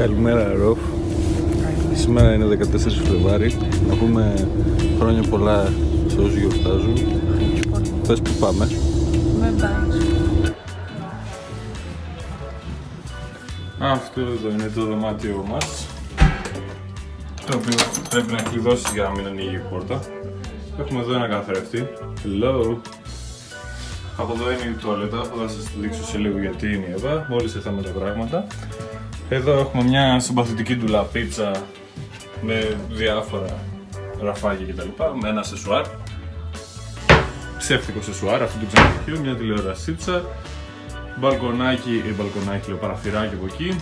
Καλημέρα Ροφ. Σήμερα είναι 14 Φλεβάρι. Να πούμε χρόνια πολλά σε όσους γιορτάζουν. Πες που πάμε. Με Αυτό εδώ είναι το δωμάτιο μας Το οποίο πρέπει να κλειδώσει για να μην ανοίγει η πόρτα. Έχουμε εδώ ένα καθρέφτη. Hello. Από εδώ είναι η τουαλέτα, θα σας το δείξω σε λίγο γιατί είναι εδώ, μόλις ήρθαμε τα πράγματα. Εδώ έχουμε μια συμπαθητική ντουλαπίτσα με διάφορα ραφάγια κτλ. Με ένα σεσουάρ. Ψεύτικο σεσουάρ, αυτό το ξαναδοχείο, μια τηλεορασίτσα. Μπαλκονάκι, ή μπαλκονάκι, λέω παραθυράκι από εκεί.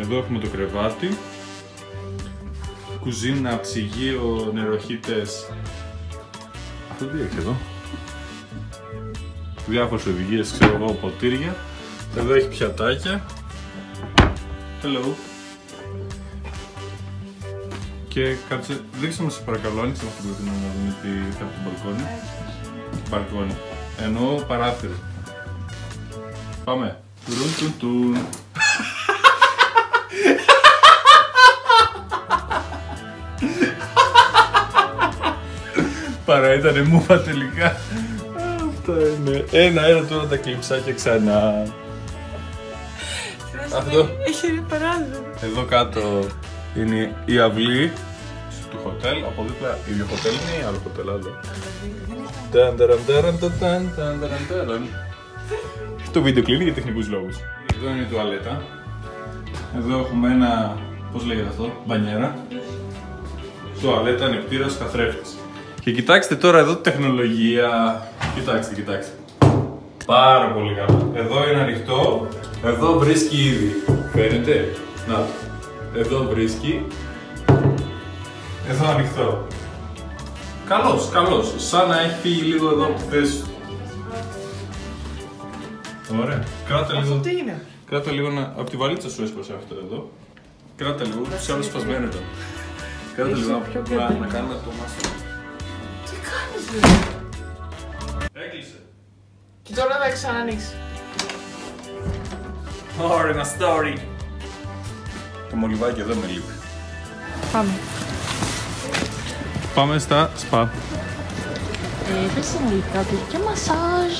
Εδώ έχουμε το κρεβάτι. Κουζίνα, ψυγείο, νεροχύτες. Αυτό τι έχει εδώ; Διάφορες οδηγίες, ξέρω εγώ, ποτήρια. Εδώ έχει πιατάκια. Hello. Και κάτσε, δείξε μας σε παρακαλώ, άνοιξε μας την κουρτίνα να δούμε τι θα από το μπαλκόνι. Μπαλκόνι. Εννοώ παράθυρο. Πάμε. Τουρουν τουν τουν. Παρά ήτανε μούφα τελικά. Αυτό είναι. Ένα, ένα τώρα τα κλειψάκια ξανά. Αυτό. Έχει ένα παράδειγμα. Εδώ κάτω είναι η αυλή του χοτέλ. Από δίπλα η χοτέλ είναι ή άλλο χοτέλ άλλο. Το βίντεο κλείνει για τεχνικούς λόγους. Εδώ είναι η τουαλέτα. Εδώ έχουμε ένα, πώς λέγεται αυτό, μπανιέρα. Τουαλέτα, νεπτήρας, καθρέφτης. Και κοιτάξτε τώρα εδώ τεχνολογία. Κοιτάξτε, κοιτάξτε. Πάρα πολύ καλά. Εδώ είναι ανοιχτό. Εδώ βρίσκει ήδη. Φαίνεται. Να το. Εδώ βρίσκει. Εδώ ανοιχτό. Καλός, καλός. Σαν να έχει φύγει λίγο εδώ από τη θέση του. Ωραία. Κράτα λίγο. Αυτό τι είναι. Κράτα λίγο να. Από τη βαλίτσα σου έσπασε αυτό εδώ. Κράτα λίγο. Σε άλλο σπασμένο ήταν. Κράτα λίγο να, να κάνουμε το μάσο. Έκλεισε. Και τώρα θα ξανανοίξεις. Ωραία, ένα story. Το μολυβάκι εδώ με λείπει. Πάμε. Πάμε στα σπα. Ε, πες μου κάτι και μασάζ.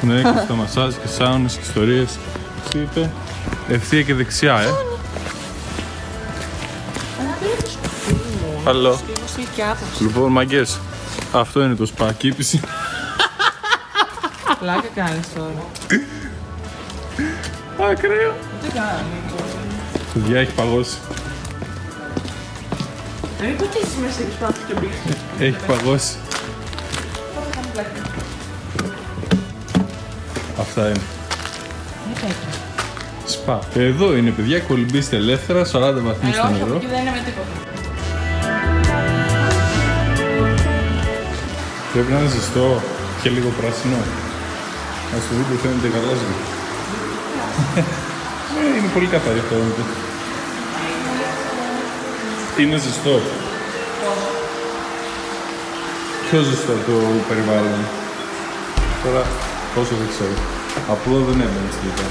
Ναι, και στα μασάζ και σάουνες και ιστορίες. Τι είπε; Ευθεία και δεξιά, ε. Καλό. Λοιπόν, μαγκές, αυτό είναι το σπα. Κήπηση. Πλάκα κάνεις τώρα. Ακραίο. Τι κάνεις; Παιδιά έχει παγώσει. Ε, πότε είσαι μέσα και σπάθεις και μπήκες; Έχει παγώσει. Πότε κάνει πλάκα. Αυτά είναι. Είναι τέτοιο. Σπα. Εδώ είναι παιδιά, κολυμπήστε ελεύθερα, 40 βαθμούς Ε, στο όχι, νερό. εκεί δεν είναι με τίποτα. Πρέπει να είναι ζεστό και λίγο πράσινο. Α στο βίντεο φαίνεται γαλάζιο. Ε, είναι πολύ καθαρή αυτό. όμως. Είναι ζεστό. Πιο ζεστό το περιβάλλον. Τώρα πόσο δεν ξέρω. Απλό δεν έμπαινε στη λιτά.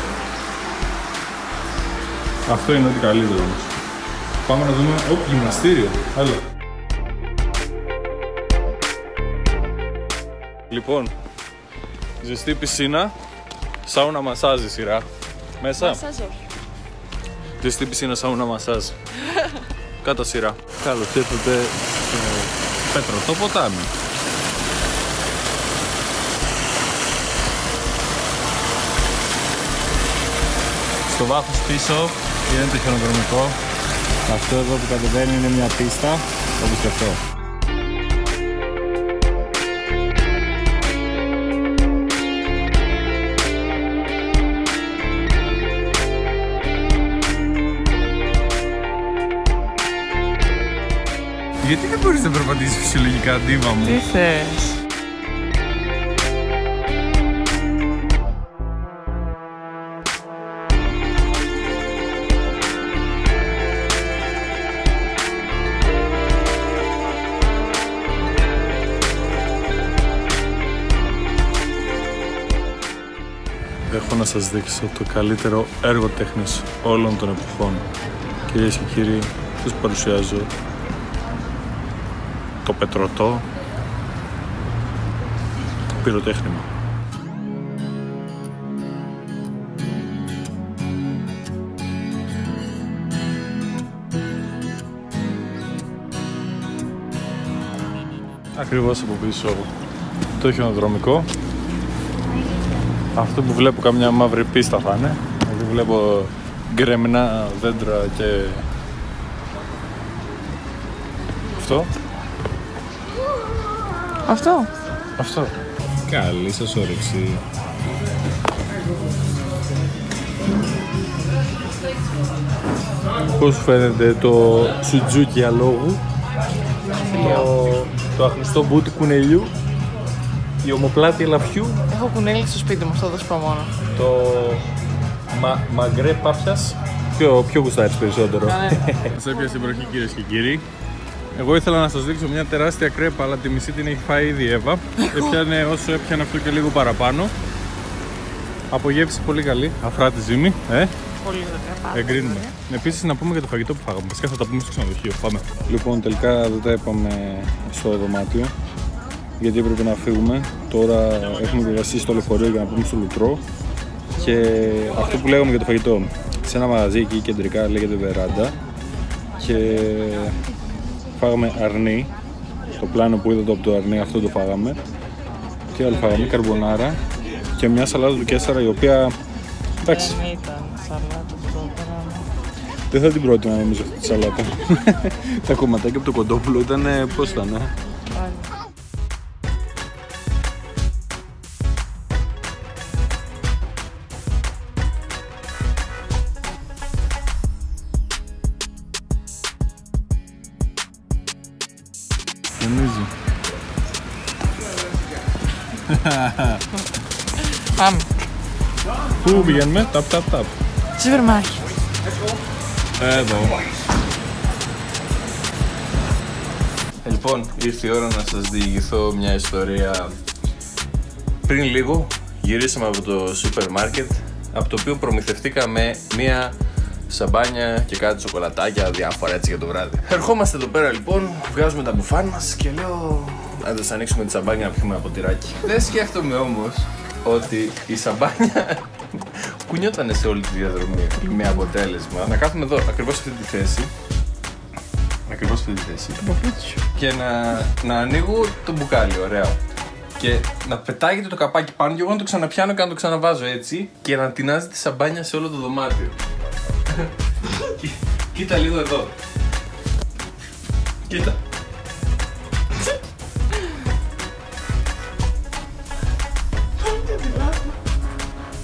Αυτό είναι ό,τι καλύτερο όμως. Πάμε να δούμε. Ωπ, γυμναστήριο. Άλλο. Λοιπόν, ζεστή πισίνα, σάουνα μασάζ η σειρά. Μέσα. Μασάζ όχι. Ζεστή πισίνα, σάουνα μασάζ. Κατά σειρά. Καλώς ήρθατε στο Πέτρο, το ποτάμι. Στο βάθος πίσω είναι το χιονοδρομικό. Αυτό εδώ που κατεβαίνει είναι μια πίστα, όπως και αυτό. Γιατί δεν μπορείς να περπατήσεις φυσιολογικά, ντίβα μου; Τι θες; Έχω να σας δείξω το καλύτερο έργο τέχνης όλων των εποχών. Κυρίες και κύριοι, σας παρουσιάζω το πετρωτό πυροτέχνημα. Ακριβώς από πίσω το χιονοδρομικό. Αυτό που βλέπω καμιά μαύρη πίστα θα είναι. Εδώ βλέπω γκρεμνά δέντρα και αυτό. Αυτό. Αυτό. Καλή σας όρεξη. Πώς φαίνεται το σουτζούκι αλόγου, το, το αχνηστό μπούτι κουνελιού, η ομοπλάτη ελαφιού, Έχω κουνέλι στο σπίτι μου, αυτό θα σου πω μόνο. το μα, μαγκρέ πάπιας. Ποιο, ποιο γουστάρεις περισσότερο; Σας έπιασε την προχή κυρίες και κύριοι. Εγώ ήθελα να σας δείξω μια τεράστια κρέπα, αλλά τη μισή την έχει φάει ήδη η Εύα. Έπιανε όσο έπιανε αυτό και λίγο παραπάνω. Απογεύση πολύ καλή, αφρά τη ζύμη. Ε, Πολύ ωραία. εγκρίνουμε. Επίσης, να πούμε για το φαγητό που φάγαμε. Βασικά θα τα πούμε στο ξενοδοχείο. Πάμε. Λοιπόν, τελικά δεν τα είπαμε στο δωμάτιο. Γιατί έπρεπε να φύγουμε. Τώρα έχουμε βιβαστεί στο λεωφορείο για να πούμε στο Λουτρό. Και αυτό που λέγαμε για το φαγητό. Σε ένα μαγαζί εκεί κεντρικά λέγεται Βεράντα. Και φάγαμε αρνί. Το πλάνο που είδατε από το αρνί αυτό το φάγαμε. Τι άλλο φάγαμε, καρμπονάρα. Και μια σαλάτα του Κέσσαρα η οποία. Εντάξει, Δεν ήταν σαλάτα αυτό τώρα. δεν θα την πρότεινα νομίζω αυτή τη σαλάτα. Τα κομματάκια από το κοντόπουλο ήταν. Πώς ήταν, Θυμίζει. Πάμε. Πού πηγαίνουμε, ταπ ταπ ταπ. Σούπερ μάρκετ. Εδώ. Λοιπόν, ήρθε η ώρα να σας διηγηθώ μια ιστορία. Πριν λίγο γυρίσαμε από το σούπερ μάρκετ, από το οποίο προμηθευτήκαμε μια σαμπάνια και κάτι σοκολατάκια, διάφορα έτσι για το βράδυ. Ερχόμαστε εδώ πέρα λοιπόν, βγάζουμε τα μπουφάν μας και λέω να τους ανοίξουμε τη σαμπάνια να πιούμε ένα ποτηράκι. Δεν σκέφτομαι όμως ότι η σαμπάνια κουνιότανε σε όλη τη διαδρομή με αποτέλεσμα να κάθομαι εδώ ακριβώς σε αυτή τη θέση Ακριβώς αυτή τη θέση. Και να, να ανοίγω το μπουκάλι, ωραία. Και να πετάγεται το καπάκι πάνω και εγώ να το ξαναπιάνω και να το ξαναβάζω έτσι και να τεινάζει τη σαμπάνια σε όλο το δωμάτιο. Κοί- Κοίτα λίγο εδώ. Κοίτα.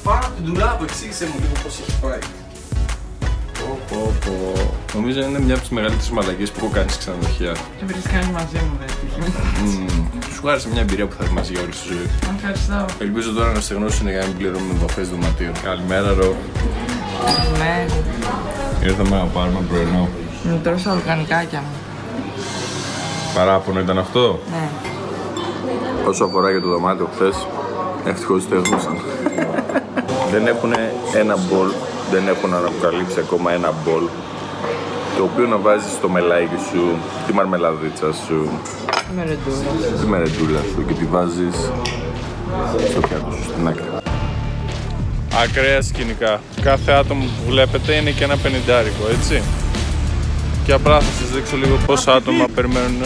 Πάνω από την τουλάπα, εξήγησε μου λίγο πώς έχει πάει. Πω, πω, πω. Νομίζω είναι μια από τις μεγαλύτερες μαλακίες που έχω κάνει σε ξενοδοχεία. Το βρεις κάνει μαζί μου, δεν τύχει. Μμμ. Σου άρεσε μια εμπειρία που θα θυμάσαι για όλη σου ζωή. Ευχαριστώ. Ελπίζω τώρα να στεγνώσουν για να μην πληρώνουμε επαφέ δωματίων. Καλημέρα, Ρο. Ναι. Ήρθαμε να πάρουμε πρωινό. Μου τρώσα οργανικάκια μου. Παράπονο ήταν αυτό; Ναι. Όσο αφορά για το δωμάτιο χθες, ευτυχώς το έγνωσαν. δεν έχουν ένα μπολ, δεν έχουν αναποκαλύψει ακόμα ένα μπολ το οποίο να βάζεις στο μελάκι σου, τη μαρμελαδίτσα σου, Με ρεντούλα. τη μερεντούλα σου και τη βάζεις στο πιάτο σου στην άκρη. Ακραία σκηνικά. Κάθε άτομο που βλέπετε είναι και ένα πενιντάρικο, έτσι. Και απλά θα σας δείξω λίγο πόσα άτομα περιμένουν.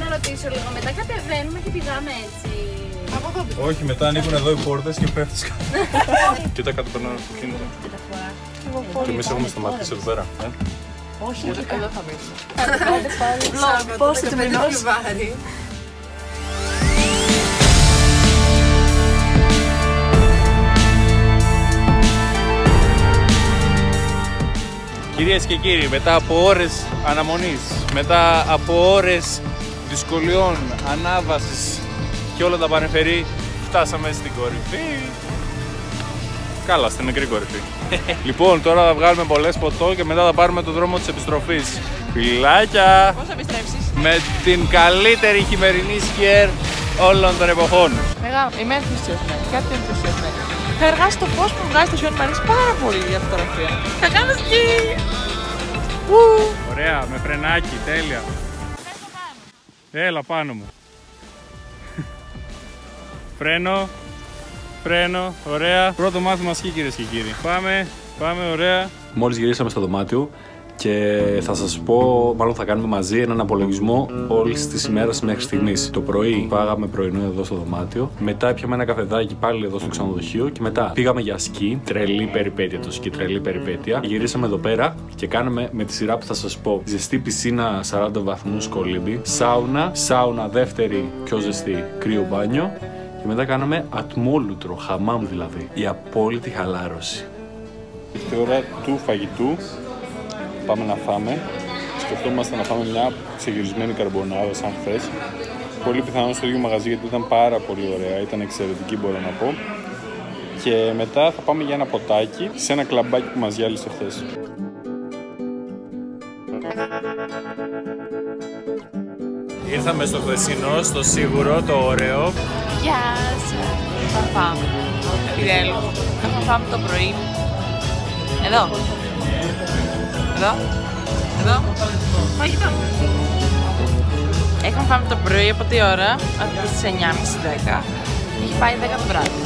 Να ρωτήσω λίγο μετά, κατεβαίνουμε και πηγάμε έτσι; Από εδώ Όχι, μετά ανοίγουν εδώ οι πόρτες και πέφτεις κάτω. Κοίτα κάτω περνάνε το αυτοκίνητο. Και εμείς έχουμε σταματήσει εδώ πέρα. ε. Όχι, εδώ θα μπει. Πώς θα το μηνώσει. Κυρίες και κύριοι, μετά από ώρες αναμονής, μετά από ώρες δυσκολιών, ανάβασης και όλα τα πανεφερή, φτάσαμε στην κορυφή. Καλά, στην μικρή κορυφή. λοιπόν, τώρα θα βγάλουμε πολλές ποτό και μετά θα πάρουμε το δρόμο της επιστροφής. Φιλάκια! Πώς θα επιστρέψεις; Με την καλύτερη χειμερινή σκιέρ όλων των εποχών. Μεγάλο, είμαι ενθουσιασμένη, κάτι ενθουσιασμένη. Θα εργάσω το φως που βγάζει το χιόνι, μου αρέσει πάρα πολύ η φωτογραφία. Θα κάνω σκι! Ου! Ωραία, με φρενάκι, τέλεια. Έλα πάνω μου. Φρένο, φρένο, ωραία. Πρώτο μάθημα σκι κυρίες και κύριοι. Πάμε, πάμε, ωραία. Μόλις γυρίσαμε στο δωμάτιο και θα σας πω, μάλλον θα κάνουμε μαζί έναν απολογισμό όλης της ημέρας μέχρι στιγμής. Το πρωί πάγαμε πρωινό εδώ στο δωμάτιο, μετά πιάμε ένα καφεδάκι πάλι εδώ στο ξενοδοχείο και μετά πήγαμε για σκι, τρελή περιπέτεια το σκι, τρελή περιπέτεια. Γυρίσαμε εδώ πέρα και κάναμε με τη σειρά που θα σας πω ζεστή πισίνα 40 βαθμούς κολύμπη, σάουνα, σάουνα δεύτερη πιο ζεστή κρύο μπάνιο και μετά κάναμε ατμόλουτρο, χαμάμ δηλαδή. Η απόλυτη χαλάρωση. Ήρθε η ώρα του φαγητού. Πάμε να φάμε. Σκεφτόμαστε να φάμε μια ξεγυρισμένη καρμπονάδα σαν χθες. Πολύ πιθανό στο ίδιο μαγαζί γιατί ήταν πάρα πολύ ωραία. Ήταν εξαιρετική μπορώ να πω. Και μετά θα πάμε για ένα ποτάκι σε ένα κλαμπάκι που μας γυάλισε χθες. Ήρθαμε στο χθεσινό, στο σίγουρο, το ωραίο. Γεια σας! Θα φάμε. Επιτέλους. Θα φάμε το πρωί. Εδώ. Εδώ. Εδώ. Φαγητό. Έχουμε φάμε το πρωί από τι ώρα, από τις 9.30-10. Έχει πάει 10 το βράδυ.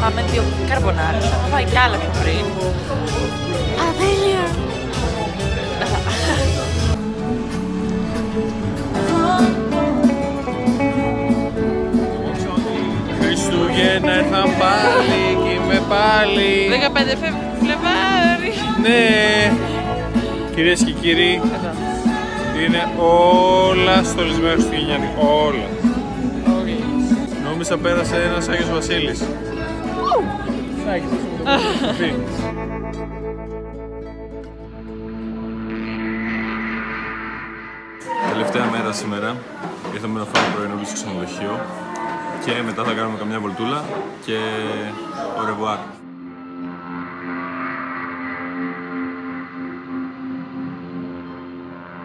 Πάμε δύο καρμπονάρες, θα φάει κι άλλα πιο πριν. Α, τέλεια! Χριστούγεννα ήρθαν πάλι και είμαι πάλι. 15 Φλεβάρι. Ναι. Κυρίες και κύριοι, Εδώ. είναι όλα στολισμένα Χριστουγεννιάτικα. Όλα. Νόμιζα πέρασε ένας Άγιος Βασίλης. Τι. Τελευταία μέρα σήμερα. Ήρθαμε να φάμε πρωινό στο ξενοδοχείο και μετά θα κάνουμε καμιά βολτούλα και au revoir.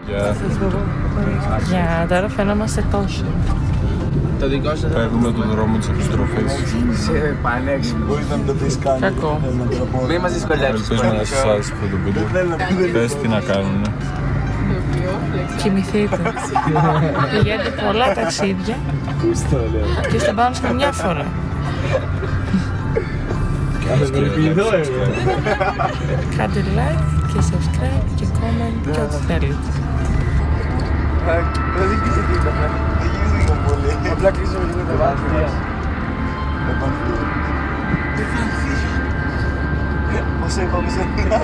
Γεια. Για τώρα φαίνομαστε τόσο. Παίρνουμε τον δρόμο της επιστροφής. Κακό. Μην μας δυσκολεύσεις. Ελπίζουμε να σας άρεσε αυτό το βίντεο. Πες τι να κάνουν. Κοιμηθείτε. Πηγαίνετε πολλά ταξίδια και είστε πάνω σε μια φορά. Κάντε like και subscribe και comment και ό,τι θέλετε. Δεν ζήτησε τίποτα. Δεν γίνεται λίγο πολύ. Απλά κλείσαμε λίγο τα μάτια μας. Δεν θα ανθίσω. Όσο είπαμε σε ένα,